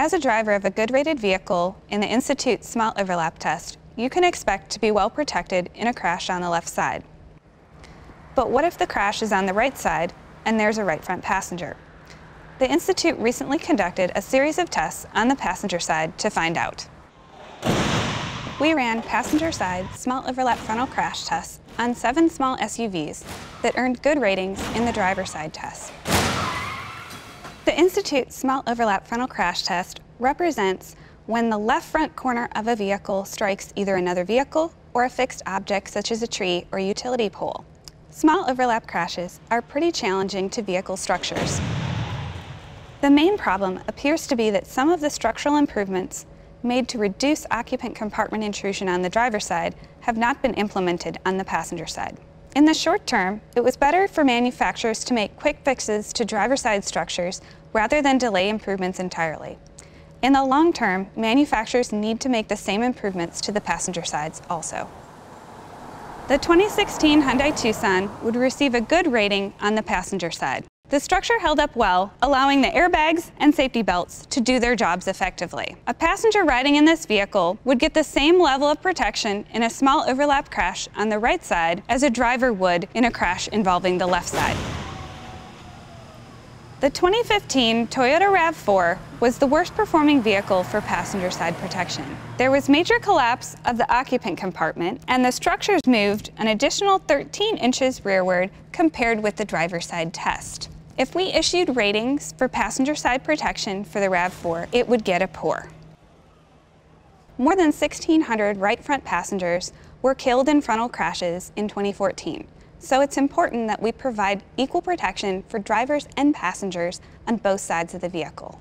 As a driver of a good rated vehicle in the Institute Small Overlap test, you can expect to be well protected in a crash on the left side. But what if the crash is on the right side and there's a right front passenger? The Institute recently conducted a series of tests on the passenger side to find out. We ran passenger side small overlap frontal crash tests on seven small SUVs that earned good ratings in the driver side test. The Institute Small Overlap Frontal Crash Test represents when the left front corner of a vehicle strikes either another vehicle or a fixed object such as a tree or utility pole. Small overlap crashes are pretty challenging to vehicle structures. The main problem appears to be that some of the structural improvements made to reduce occupant compartment intrusion on the driver's side have not been implemented on the passenger side. In the short term, it was better for manufacturers to make quick fixes to driver side structures rather than delay improvements entirely. In the long term, manufacturers need to make the same improvements to the passenger sides also. The 2016 Hyundai Tucson would receive a good rating on the passenger side. The structure held up well, allowing the airbags and safety belts to do their jobs effectively. A passenger riding in this vehicle would get the same level of protection in a small overlap crash on the right side as a driver would in a crash involving the left side. The 2015 Toyota RAV4 was the worst performing vehicle for passenger side protection. There was major collapse of the occupant compartment and the structures moved an additional 13 inches rearward compared with the driver side test. If we issued ratings for passenger side protection for the RAV4, it would get a poor. More than 1,600 right front passengers were killed in frontal crashes in 2014, so it's important that we provide equal protection for drivers and passengers on both sides of the vehicle.